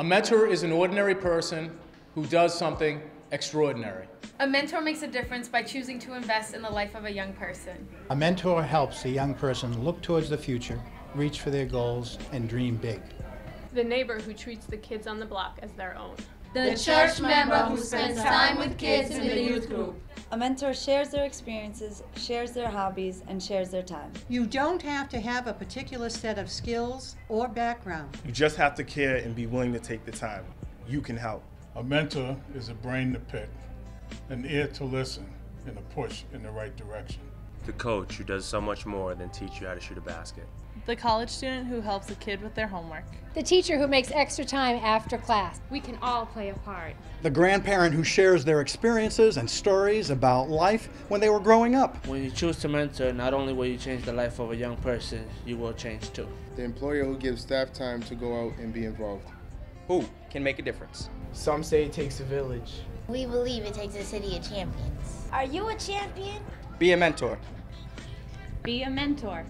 A mentor is an ordinary person who does something extraordinary. A mentor makes a difference by choosing to invest in the life of a young person. A mentor helps a young person look towards the future, reach for their goals, and dream big. The neighbor who treats the kids on the block as their own. The church member who spends time with kids in the youth group. A mentor shares their experiences, shares their hobbies, and shares their time. You don't have to have a particular set of skills or background. You just have to care and be willing to take the time. You can help. A mentor is a brain to pick, an ear to listen, and a push in the right direction. The coach who does so much more than teach you how to shoot a basket. The college student who helps a kid with their homework. The teacher who makes extra time after class. We can all play a part. The grandparent who shares their experiences and stories about life when they were growing up. When you choose to mentor, not only will you change the life of a young person, you will change too. The employer who gives staff time to go out and be involved. Who can make a difference? Some say it takes a village. We believe it takes a city of champions. Are you a champion? Be a mentor. Be a mentor.